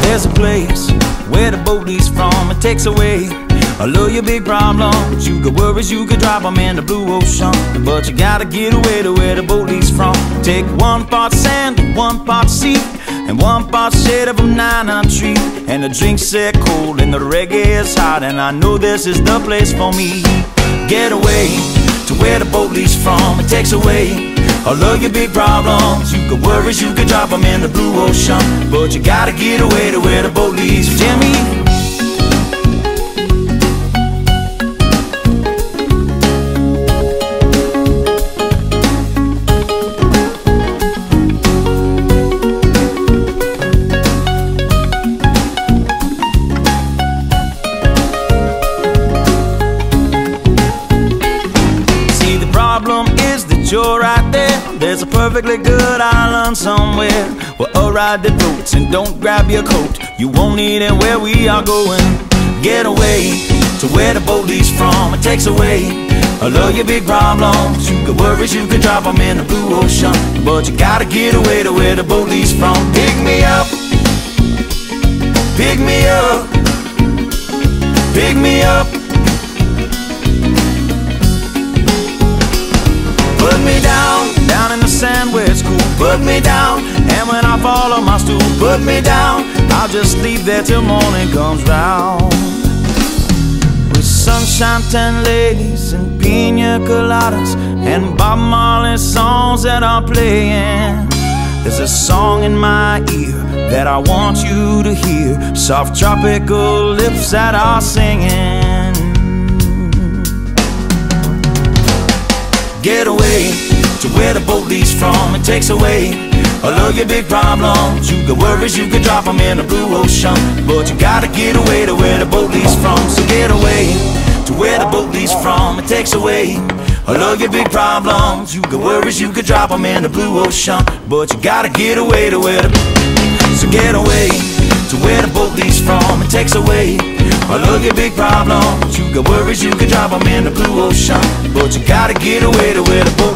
There's a place where the body's from, it takes away all of your big problems. You got worries, you could drop them in the blue ocean. But you gotta get away to where the boat leaves from. Take one part sand, one part sea. And one part shade of a banana tree And the drinks are cold and the reggae is hot And I know this is the place for me Get away to where the boat leaves from It takes away all of your big problems You could worries, you could drop them in the blue ocean But you gotta get away to where the boat leaves There's a perfectly good island somewhere where I'll ride the boats and don't grab your coat. You won't need it where we are going. Get away to where the boat leaves from. It takes away all of your big problems. You could worries, you could drop them in the blue ocean. But you gotta get away to where the boat leaves from. Pick me up, pick me up, pick me up. Put me down, Put me down, and when I fall on my stool Put me down, I'll just sleep there till morning comes round. With sunshine, ten ladies and pina coladas And Bob Marley songs that are playing. There's a song in my ear that I want you to hear. Soft tropical lips that are singing. Get away to where the boat leaves from. It takes away all of your big problems. You got worries, you could drop them in the blue ocean. But you gotta get away to where the boat leaves from. So get away to where the boat leaves from. It takes away all of your big problems. You got worries, you could drop them in the blue ocean. But you gotta get away to where the. So get away to where the boat leaves from. It takes away all of your big problems. You got worries, you can drop them in the blue ocean. But you gotta get away to where the boat.